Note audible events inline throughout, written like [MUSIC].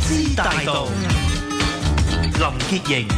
之大道，林洁莹、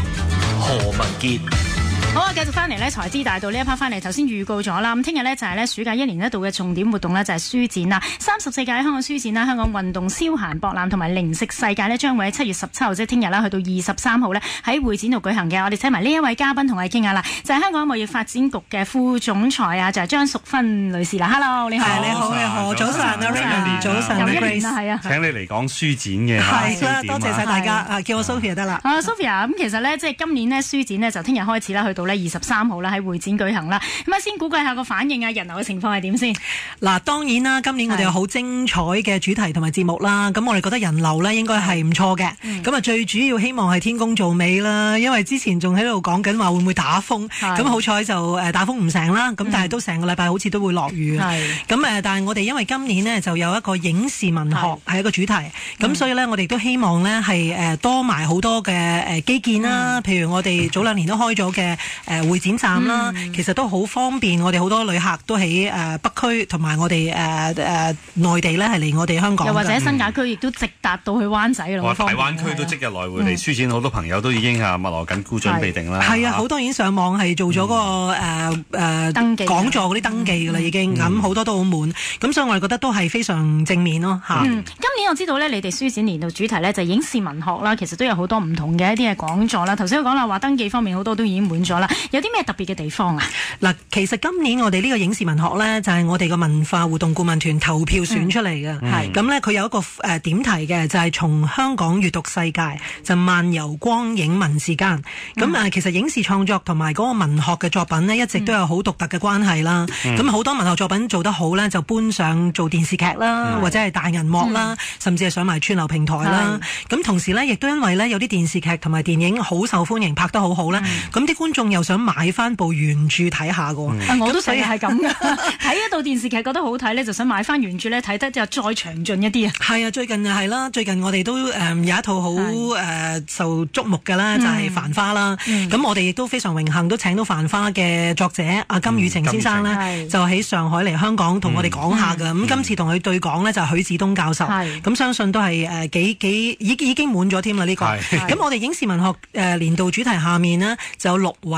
何文杰。好啊，繼續翻嚟咧，財資大道呢一 part 翻嚟，頭先預告咗啦。咁聽日呢，就係咧暑假一年一度嘅重點活動呢，就係書展啦。三十四屆香港書展啦，香港運動消閒博覽同埋零食世界呢，將會喺七月十七號即係聽日啦，去到二十三號呢，喺會展度舉行嘅。我哋請埋呢一位嘉賓同我哋傾下啦，就係、香港貿易發展局嘅副總裁啊，就係、張淑芬女士啦。Hello，你好，你好，你好，早晨啊早晨早晨啊又一年 Grace 啦，係啊。請你嚟講書展嘅係啦，書展啊多謝晒大家啊，叫我 Sophia 得啦。啊，Sophia，咁其實呢，即係今年呢書展呢，就聽日開始啦，去到呢二十三號啦，喺會展舉行啦。咁啊，先估計下個反應啊，人流嘅情況係點先？嗱，當然啦，今年我哋有好精彩嘅主題同埋節目啦，咁我哋覺得人流呢應該係唔錯嘅。咁啊，最主要希望係天公造美啦，因為之前仲喺度講緊話會唔會打風，係咁好彩就誒打風唔成啦，咁但係都成個禮拜好似都會落雨。係咁誒，但係我哋因為今年呢就有一個影視文學係係一個主題，咁所以呢，我哋都希望呢係誒多埋好多嘅誒基建啦，譬如我哋早兩年都開咗嘅誒會展站啦，其實都好方便我哋好多旅客都喺誒北區同埋我哋誒誒內地呢係嚟我哋香港又或者新界區亦都直達到去灣仔啦，我灣區都即日來回嗯嚟書展，好多朋友都已經啊密鑼緊鼓準備定啦。係啊，好多已經上網係做咗嗰個誒誒登記講座嗰啲登記㗎啦，已經咁好多都好滿，咁所以我哋覺得都係非常正面咯嚇。嗯，今年我知道咧，你哋書展年度主題咧就係影視文學啦，其實都有好多唔同嘅一啲嘅講座啦。頭先我講啦，話登記方面好多都已經滿咗啦，有啲咩特別嘅地方啊？嗱，其實今年我哋呢個影視文學呢，就係、我哋個文化活動顧問團投票選出嚟嘅。係咁呢，佢有一個誒、呃、點題嘅，就係、從香港閱讀世界，就漫遊光影文時間。咁誒、呃其實影視創作同埋嗰個文學嘅作品呢，一直都有好獨特嘅關係啦。咁好、多文學作品做得好呢，就搬上做電視劇啦，或者係大銀幕啦，甚至係上埋串流平台啦。咁同時呢，亦都因為呢，有啲電視劇同埋電影好受歡迎，拍得好好啦。咁啲、觀眾又想買翻部原著睇下嘅我都咁所以成日係咁嘅，[LAUGHS] 睇一套電視劇覺得好睇咧，就想買翻原著咧睇得就再詳盡一啲啊。係啊，最近就係啦，最近我哋都誒、嗯有一套好誒、呃受矚目嘅啦，就係、嗯繁花》啦。咁、我哋亦都非常榮幸，都請到《繁花》嘅作者阿金宇晴先生嗯咧，係。就喺上海嚟香港同我哋講下㗎。咁、今次同佢對講呢，就係許志東教授，係。咁相信都係誒幾幾已已經滿咗添啦呢個。係。咁我哋影視文學誒、呃年度主題下面呢，就有六位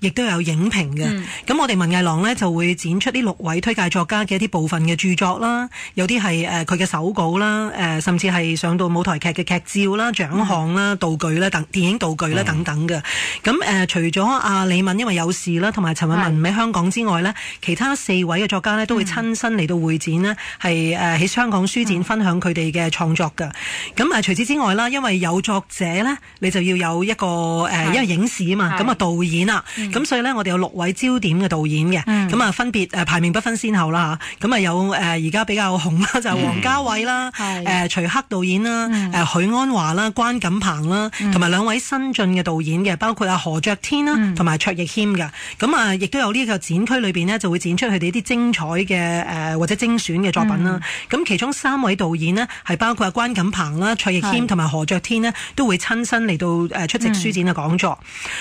亦都有影評嘅，咁、我哋文藝廊呢，就會展出呢六位推介作家嘅一啲部分嘅著作啦，有啲係誒佢嘅手稿啦，誒、甚至係上到舞台劇嘅劇照啦、獎項啦、道具啦等電影道具啦等等嘅。咁誒、呃除咗阿李敏因為有事啦，同埋陳韻文唔喺香港之外呢，其他四位嘅作家呢，都會親身嚟到會展呢，係誒喺香港書展分享佢哋嘅創作㗎。咁誒、呃除此之外啦，因為有作者呢，你就要有一個誒、呃因為影視啊嘛，係咁啊導演啦，咁、所以呢，我哋有六位焦点嘅導演嘅，咁啊、分別誒、呃排名不分先後啦嚇，咁啊有誒而家比較紅啦，就係王家衛啦，係。誒、徐克導演啦，誒、許鞍華啦，關錦鵬啦，同埋兩位新晉嘅導演嘅，包括阿何爵天啦，同埋、卓亦謙嘅，咁啊亦都有呢個展區裏邊呢，就會展出佢哋啲精彩嘅誒、呃或者精選嘅作品啦。咁、其中三位導演呢，係包括阿關錦鵬啦、卓亦謙係。同埋何爵天呢，都會親身嚟到誒出席書展嘅講座。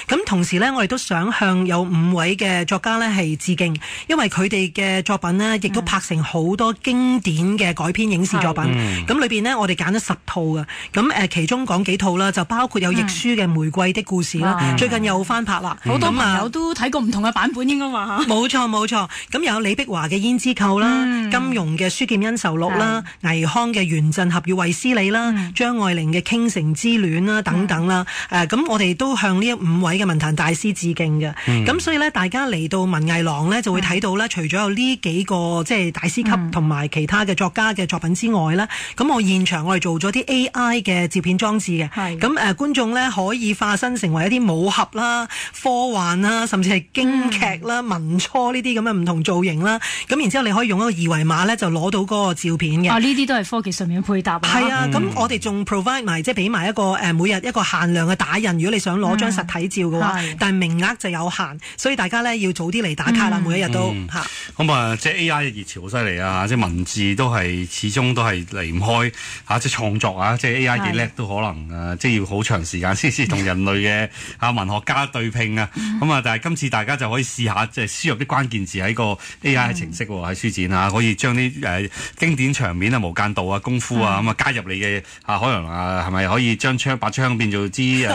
咁、同時呢，我哋都想向有五位嘅作家呢係致敬，因為佢哋嘅作品呢，亦都拍成好多經典嘅改編影視作品。咁裏邊呢，我哋揀咗十套嘅，咁誒其中講幾套啦，就包括有亦舒嘅《玫瑰的故事》啦，最近又翻拍啦，好多朋友都睇過唔同嘅版本，應該話。嚇。冇錯冇錯，咁有李碧華嘅《胭脂扣》啦，金庸嘅《書劍恩仇錄》啦，倪匡嘅《原振俠與衛斯理》啦，張愛玲嘅《傾城之戀》啦等等啦。誒咁我哋都向呢五位嘅文壇大師致敬嘅。咁所以呢，大家嚟到文藝廊呢，就會睇到呢，除咗有呢幾個即係大師級同埋其他嘅作家嘅作品之外呢，咁我現場我哋做咗啲 AI 嘅照片裝置嘅。係。咁誒觀眾呢，可以化身成為一啲武俠啦、科幻啦，甚至係京劇啦、文初呢啲咁嘅唔同造型啦。咁然之後你可以用一個二維碼呢，就攞到嗰個照片嘅。啊，呢啲都係科技上面嘅配搭啊。係啊，咁、我哋仲 provide 埋即係俾埋一個誒、每日一個限量嘅打印，如果你想攞張實體照嘅話，嗯但係名額就有有限，所以大家咧要早啲嚟打卡啦，每一日都嗯嚇。咁啊，即係 A.I. 嘅熱潮好犀利啊！即係文字都係始終都係離唔開嚇，即係創作啊！即係 A.I. 幾叻都可能啊，即係要好長時間先至 [LAUGHS] 同人類嘅啊文學家對拼啊！咁啊，但係今次大家就可以試下，即係輸入啲關鍵字喺個 A.I. 程式喎，喺書展啊，可以將啲誒經典場面啊、無間道啊、功夫啊咁啊加入你嘅啊，可能啊係咪可以將槍把槍變做支誒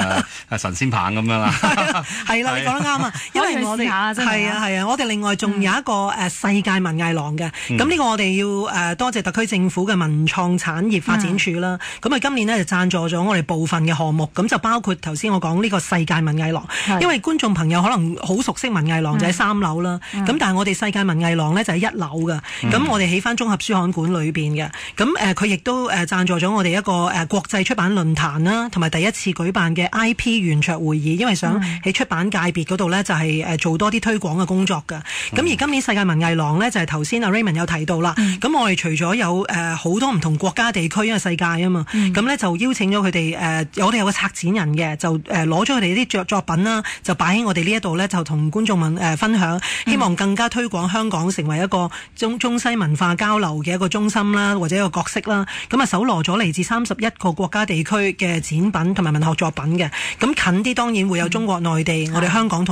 誒 [LAUGHS] 神仙棒咁樣啦？係啦，你講得啱啊！[LAUGHS] 因為我哋係係啊係啊，我哋另外仲有一個誒世界文藝廊嘅，咁呢個我哋要誒多謝特區政府嘅文創產業發展處啦。咁啊今年呢就贊助咗我哋部分嘅項目，咁就包括頭先我講呢個世界文藝廊，因為觀眾朋友可能好熟悉文藝廊就喺三樓啦，咁但係我哋世界文藝廊呢就喺一樓嘅，咁我哋起翻綜合書刊館裏邊嘅，咁誒佢亦都誒贊助咗我哋一個誒國際出版論壇啦，同埋第一次舉辦嘅 IP 圓桌會議，因為想喺出版界別嗰度呢，就係誒做多啲推廣嘅工作㗎。咁而今年世界文藝廊呢，就係頭先阿 Raymond 有提到啦，咁我哋除咗有誒好多唔同國家地區因為世界啊嘛，咁呢就邀請咗佢哋誒，我哋有個策展人嘅，就誒攞咗佢哋啲作作品啦，就擺喺我哋呢一度呢，就同觀眾問誒分享，希望更加推廣香港成為一個中中西文化交流嘅一個中心啦，或者一個角色啦。咁啊，搜羅咗嚟自三十一個國家地區嘅展品同埋文學作品嘅。咁近啲當然會有中國內地，我哋香港同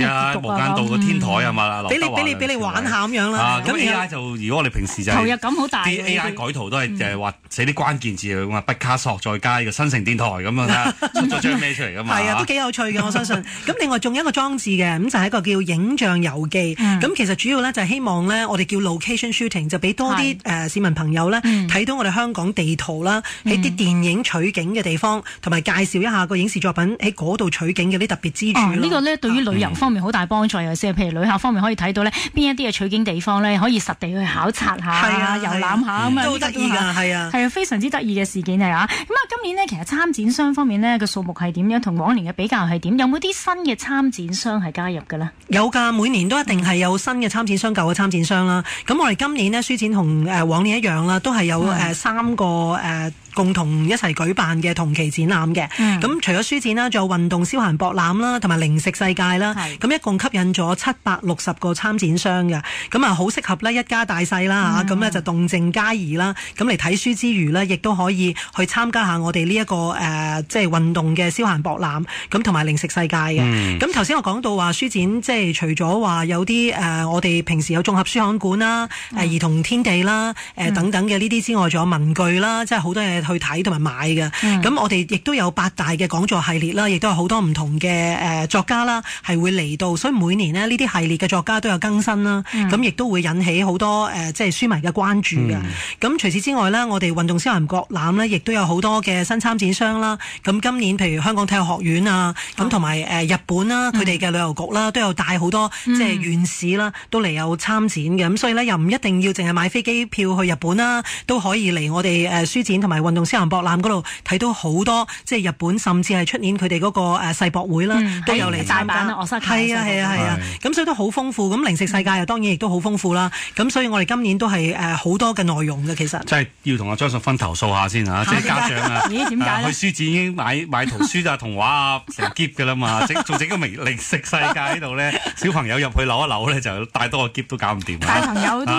係啊，結局啊，無間道個天台啊嘛，劉俾你俾你俾你玩下咁樣啦啊，咁咁然後 A.I. 就如果我哋平時就係投入感好大啲 A.I. 改圖都係就係話寫啲關鍵字咁啊，畢卡索再加呢個新城電台咁啊，[LAUGHS] 出咗張咩出嚟噶嘛？係啊，都幾有趣嘅，我相信。[LAUGHS] 咁另外仲有一個裝置嘅，咁就係一個叫影像遊記。嗯咁、其實主要咧，就係希望咧，我哋叫 location shooting，就俾多啲係誒、呃市民朋友呢，嗯睇到我哋香港地圖啦，喺啲電影取景嘅地方，同埋介紹一下個影視作品喺嗰度取景嘅啲特別之處哦，呢個咧對於旅遊方面好大幫助，尤其是係譬如旅客方面可以睇到呢邊一啲嘅取景地方呢，可以實地去考察下、係啊遊覽下咁啊，都好得意㗎，係啊。係啊，非常之得意嘅事件嚟啊！咁啊，今年呢，其實參展商方面呢，個數目係點樣？同往年嘅比較係點？有冇啲新嘅參展商係加入嘅呢？有㗎，每年都一定係有新嘅參展商、舊嘅參展商啦。咁我哋今年呢，書展同誒、呃往年一樣啦，都係有誒、嗯呃三個誒。呃共同一齊舉辦嘅同期展覽嘅，咁、嗯除咗書展啦，仲有運動消閒博覽啦，同埋零食世界啦，咁一共吸引咗七百六十個參展商嘅，咁啊好適合咧一家大細啦嚇，咁咧、就動靜皆宜啦，咁嚟睇書之餘呢，亦都可以去參加下我哋呢一個誒、呃即係運動嘅消閒博覽，咁同埋零食世界嘅。咁頭先我講到話書展，即係除咗話有啲誒、呃我哋平時有綜合書刊館啦、誒、兒童天地啦、誒、等等嘅呢啲之外，仲有文具啦，即係好多嘢去睇同埋買嘅。咁、我哋亦都有八大嘅講座系列啦，亦都有好多唔同嘅誒、呃作家啦，係會嚟到，所以每年呢，呢啲系列嘅作家都有更新啦。咁亦、都會引起好多誒、呃即係書迷嘅關注嘅。咁、除此之外呢，我哋運動消閒博覽呢，亦都有好多嘅新參展商啦。咁今年譬如香港體育學院啊，咁同埋誒日本啦，佢哋嘅旅遊局啦，都有帶好多即係院士啦，都嚟有參展嘅。咁所以呢，又唔一定要淨係買飛機票去日本啦，都可以嚟我哋誒書展同埋運運動消閒博覽嗰度睇到好多即係日本，甚至係出年佢哋嗰個誒世博會啦，嗯都有嚟喺大參加。阪啊，我沙係啊係啊係啊，咁所以都好豐富。咁零食世界又當然亦都好豐富啦。咁所以我哋今年都係誒好多嘅內容嘅其實。即係要同阿張淑芬投訴下先嚇，即係家長啊，[LAUGHS] 咦點解去書展已經買 [LAUGHS] 買圖書啊、童話啊成箧㗎啦嘛，整仲整個零零食世界喺度咧，[LAUGHS] 小朋友入去扭一扭咧，就帶多個箧都搞唔掂大啊！朋友都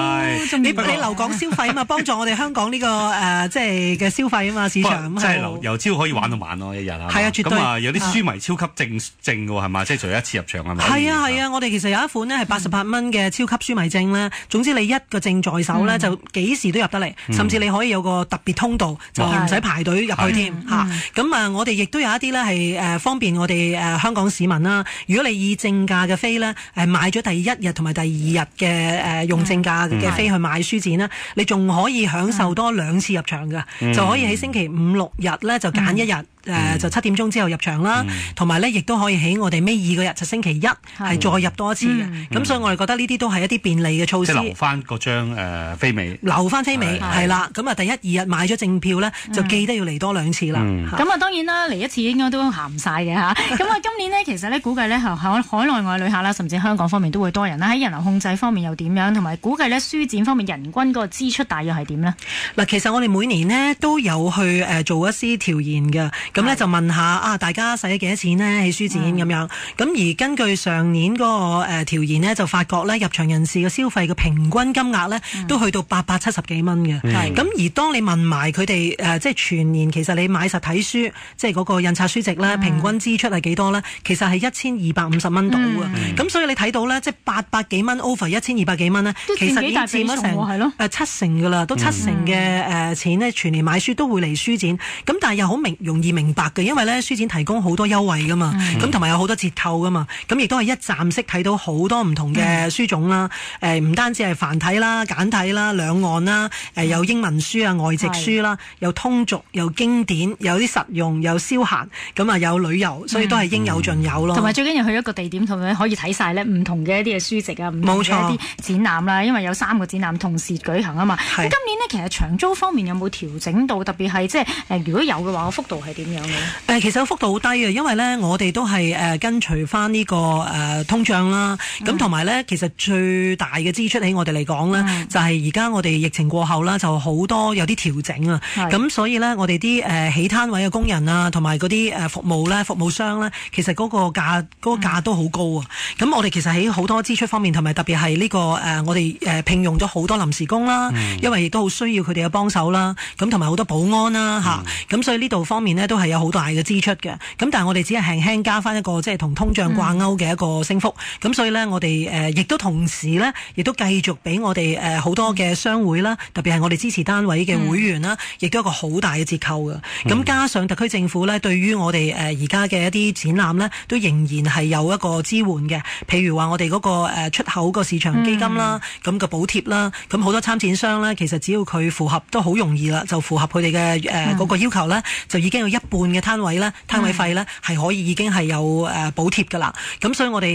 你你留港消費啊嘛，幫助我哋香港呢、個誒、呃即係嘅消費啊嘛，市場咁係由朝可以玩到晚咯，一日啊！係啊絕對咁啊，有啲書迷超級正正嘅喎，係嘛？即係除一次入場係咪？係啊係啊，我哋其實有一款呢係八十八蚊嘅超級書迷證咧，總之你一個證在手咧，就幾時都入得嚟，甚至你可以有個特別通道，就唔使排隊入去添嚇。咁啊，我哋亦都有一啲咧係誒方便我哋誒香港市民啦。如果你以正價嘅飛咧誒買咗第一日同埋第二日嘅誒用正價嘅飛去買書展咧，你仲可以享受多兩次入場㗎，就可以喺星期五六日咧就揀一日。誒、就七點鐘之後入場啦，同埋咧亦都可以喺我哋尾二嗰日就星期一係再入多一次嘅，咁、所以我哋覺得呢啲都係一啲便利嘅措施。即留翻嗰張誒飛尾。留翻飛尾係係啦，咁啊第一二日買咗正票咧，就記得要嚟多兩次啦。咁啊，當然啦，嚟一次應該都行唔晒嘅嚇。[LAUGHS] 咁啊，今年呢，其實咧估計咧海海海內外旅客啦，甚至香港方面都會多人啦。喺人流控制方面又點樣？同埋估計咧書展方面人均嗰個支出大約係點呢？嗱，其實我哋每年呢都有去誒做一啲調研嘅，咁咧就問下啊大家使咗幾多錢呢？喺書展咁樣。咁而根據上年嗰個誒調研呢，就發覺咧入場人士嘅消費嘅平均金額咧都去到八百七十幾蚊嘅。係咁而當你問埋佢哋誒即係全年其實你買實體書，即係嗰個印刷書籍咧，平均支出係幾多咧？其實係一千二百五十蚊到啊。咁所以你睇到咧，即係八百幾蚊 over 一千二百幾蚊咧其實已經佔咗成誒七成噶啦，都七成嘅誒錢呢，全年買書都會嚟書展。咁但係又好明容易明白嘅，因为咧書展提供好多優惠噶嘛，咁同埋有好多折扣噶嘛，咁亦都係一站式睇到好多唔同嘅書種啦。誒唔單止係繁體啦、簡體啦、兩岸啦，誒有英文書啊、外籍書啦，有通俗、有經典、有啲實用、有消閒，咁啊有旅遊，所以都係應有盡有咯。同埋最緊要去一個地點，同埋可以睇晒咧唔同嘅一啲嘅書籍啊，唔同一啲展覽啦。因為有三個展覽同時舉行啊嘛。咁今年呢，其實長租方面有冇調整到？特別係即係誒，如果有嘅話，個幅度係點樣嘅。咧？誒、其實個幅度好低嘅，因為咧我哋都係誒、跟隨翻呢個誒、通脹啦，咁同埋咧其實最大嘅支出喺我哋嚟講咧，嗯。就係而家我哋疫情過後啦，就好多有啲調整啊，咁所以咧我哋啲誒起攤位嘅工人啊，同埋嗰啲誒服務咧服務商咧，其實嗰個價嗰、個價都好高啊，咁我哋其實喺好多支出方面，同埋特別係呢個誒、我哋誒聘用咗好多臨時工啦，因為亦都好需要佢哋嘅幫手啦，咁同埋好多保安啦嚇，咁、所以呢度方面呢，都係有好大嘅支出嘅，咁但係我哋只係輕輕加翻一個即係同通脹掛鈎嘅一個升幅，咁、所以呢，我哋誒亦都同時呢，亦都繼續俾我哋誒好多嘅商會啦，特別係我哋支持單位嘅會員啦，亦、都有一個好大嘅折扣嘅，咁、加上特區政府呢，對於我哋誒而家嘅一啲展覽呢，都仍然係有一個支援嘅，譬如話我哋嗰個誒出口個市場基金啦，咁、個補貼啦，咁好多參展商呢，其實只要佢符合都好容易啦，就符合佢哋嘅誒嗰個要求呢，就已經有一半嘅攤位咧，攤位費呢，係可以已經係有誒補貼㗎啦。咁所以我哋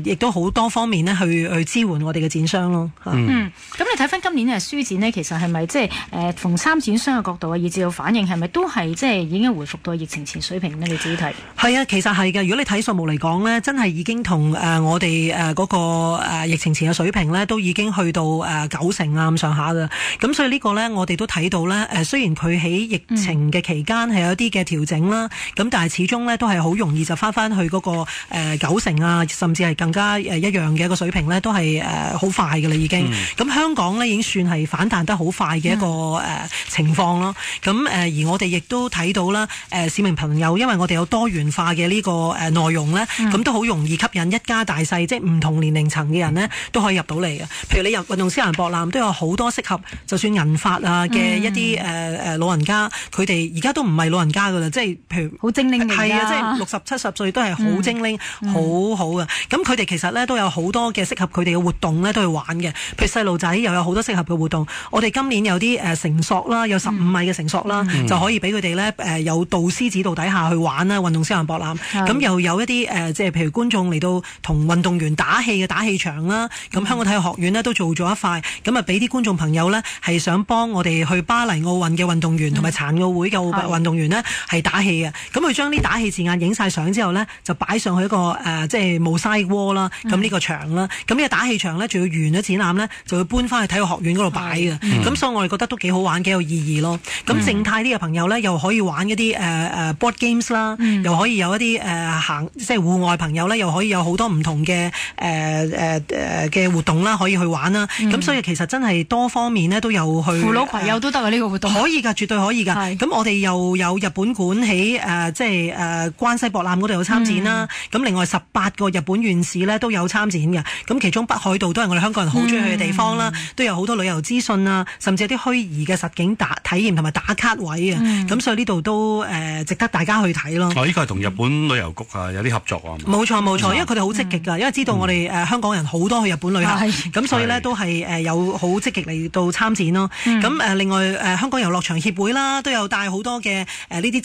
誒亦都好多方面呢，去去支援我哋嘅展商咯。嚇嗯，咁你睇翻今年嘅書展呢，其實係咪即係誒從參展商嘅角度啊，以至到反應係咪都係即係已經回復到疫情前水平呢？你自己睇。係啊，其實係嘅。如果你睇數目嚟講呢，真係已經同誒、呃我哋誒嗰個、呃、疫情前嘅水平呢，都已經去到誒、呃九成啊咁上下㗎。咁所以呢個呢，我哋都睇到呢，誒、雖然佢喺疫情嘅期間係有啲嘅調整啦，咁、但係始終呢，都係好容易就翻翻去嗰、個、呃、九成啊，甚至係更加誒一樣嘅一個水平呢，都係誒好快嘅啦已經。咁、香港呢，已經算係反彈得好快嘅一個誒、呃情況咯。咁誒、呃而我哋亦都睇到啦，誒、呃市民朋友，因為我哋有多元化嘅呢、個誒、呃、內容呢，咁、都好容易吸引一家大細，即係唔同年齡層嘅人呢，都可以入到嚟嘅。譬如你入運動思閒博覽，都有好多適合，就算銀髮啊嘅一啲誒誒老人家，佢哋而家都唔係老人家噶啦，啦，即係譬如。好精靈係啊，即係六十七十歲都係好精靈，好好嘅。咁佢哋其實咧都有好多嘅適合佢哋嘅活動咧，都去玩嘅。譬如細路仔又有好多適合嘅活動。我哋今年有啲誒繩索啦，有十五米嘅繩索啦，就可以俾佢哋咧誒有導師指導底下去玩啦，運動消閒博覽。咁又有一啲誒，即係譬如觀眾嚟到同運動員打氣嘅打氣場啦。咁香港體育學院呢都做咗一塊，咁啊俾啲觀眾朋友呢係想幫我哋去巴黎奧運嘅運動員同埋殘奧會嘅奧運動員呢係打氣嘅。咁佢將啲打氣字眼影晒相之後呢，就擺上去一個誒、呃即係 mosaic wall 啦。咁呢個場啦，咁呢個打氣場呢，仲要完咗展覽呢，就會搬翻去體育學院嗰度擺嘅。咁所以我哋覺得都幾好玩，幾有意義咯。咁靜態啲嘅朋友呢，又可以玩一啲誒誒 board games 啦，又可以有一啲誒、呃行即係戶外朋友呢，又可以有好多唔同嘅誒誒誒嘅活動啦，可以去玩啦。咁、所以其實真係多方面呢，都有去扶老攜幼都得啊！呢個活動可以㗎，絕對可以㗎。咁我哋又有日本館喺誒、呃即係誒、呃、關西博覽嗰度有參展啦。咁、另外十八個日本縣市呢都有參展嘅。咁其中北海道都係我哋香港人好中意去嘅地方啦，都有好多旅遊資訊啊，甚至有啲虛擬嘅實景打體驗同埋打卡位啊。咁、所以呢度都誒、值得大家去睇咯。哦，呢個係同日本旅遊局啊有啲合作啊。冇錯冇錯，因為佢哋好積極㗎，因為知道我哋誒香港人好多去日本旅行，咁所以呢都係誒有好積極嚟到參展咯。咁誒另外誒香港遊樂場協會啦，都有帶好多嘅誒呢啲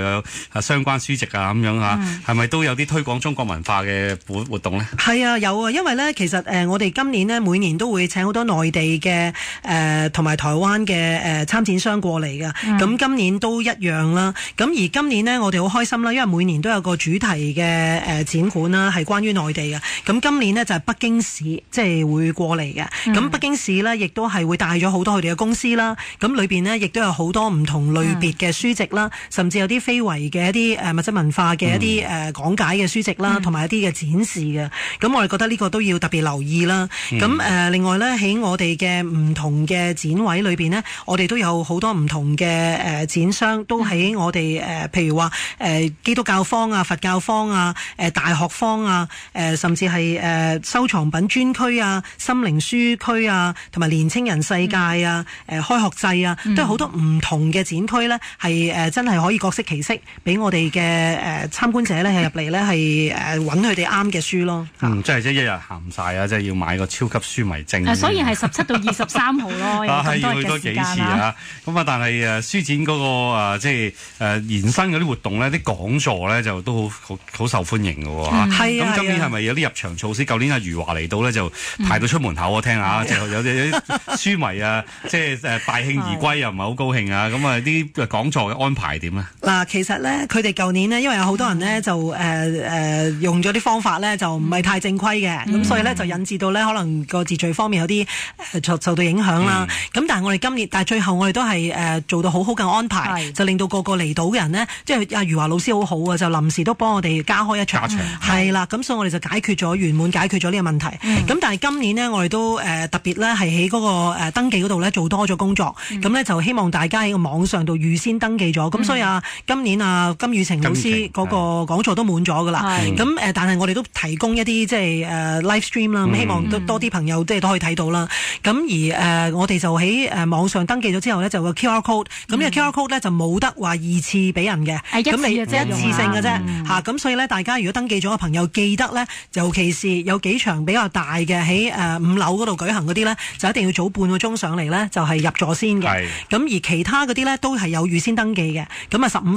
有啊相關書籍啊咁樣啊，係咪都有啲推廣中國文化嘅活活動咧？係啊，有啊，因為咧，其實誒、呃我哋今年呢，每年都會請好多內地嘅誒同埋台灣嘅誒、呃、參展商過嚟嘅，咁、今年都一樣啦。咁而今年呢，我哋好開心啦，因為每年都有個主題嘅誒、呃展館啦，係關於內地嘅。咁今年呢，就係、北京市即係會過嚟嘅。咁、北京市呢，亦都係會帶咗好多佢哋嘅公司啦。咁裏邊呢，亦都有好多唔同類別嘅書籍啦，甚至有啲非遺嘅一啲诶物质文化嘅一啲诶讲解嘅书籍啦，同埋、一啲嘅展示嘅。咁我哋觉得呢个都要特别留意啦。咁誒、呃另外咧，喺我哋嘅唔同嘅展位里边咧，我哋都有好多唔同嘅诶、呃展商都喺我哋诶、呃譬如话诶、呃基督教方啊、佛教方啊、誒、大学方啊、誒、甚至系诶、呃收藏品专区啊、心灵书区啊，同埋年青人世界啊、誒、開學制啊，都有好多唔同嘅展区咧，系诶、呃真系可以各色其色，俾我哋嘅誒參觀者咧，係入嚟咧，係誒揾佢哋啱嘅書咯。嗯，即係即係一日行唔晒啊！即係要買個超級書迷證。啊所以係十七到二十三號咯，[LAUGHS] 有啊，係要去多幾次啊！咁啊，但係誒書展嗰、個啊，即係誒延伸嗰啲活動咧，啲講座咧就都好好好受歡迎嘅喎嚇。係啊咁今年係咪有啲入場措施？舊年阿余華嚟到咧就排到出門口，我聽下，就有啲書迷啊，即係誒大興而歸又唔係好高興啊！咁啊，啲講座嘅安排點啊？嗱，其實咧，佢哋舊年呢，因為有好多人呢，就誒誒、呃用咗啲方法咧，就唔係太正規嘅，咁、所以咧就引致到咧可能個秩序方面有啲誒受受到影響啦。咁、但係我哋今年，但係最後我哋都係誒、呃做到好好嘅安排，就令到個個嚟到嘅人呢，即係阿余華老師好好啊，就臨時都幫我哋加開一場，係啦，咁所以我哋就解決咗圓滿解決咗呢個問題。咁、但係今年呢，我哋都誒、呃特別咧係喺嗰個、呃、登記嗰度咧做多咗工作，咁咧、就希望大家喺個網上度預先登記咗，咁、所以啊今年啊金宇晴老師嗰個講座都滿咗噶啦。咁誒，但係我哋都提供一啲即係誒 live stream 啦，希望都多啲朋友即係都可以睇到啦。咁而誒、呃我哋就喺誒網上登記咗之後咧，就有個 QR code，咁呢個 QR code 咧就冇得話二次俾人嘅，咁你一次性嘅啫。嗯。嚇。咁所以咧，大家如果登記咗嘅朋友記得咧，尤其是有幾場比較大嘅喺誒五樓嗰度舉行嗰啲咧，就一定要早半個鐘上嚟咧，就係入咗先嘅。係。咁而其他嗰啲咧都係有預先登記嘅，咁啊十五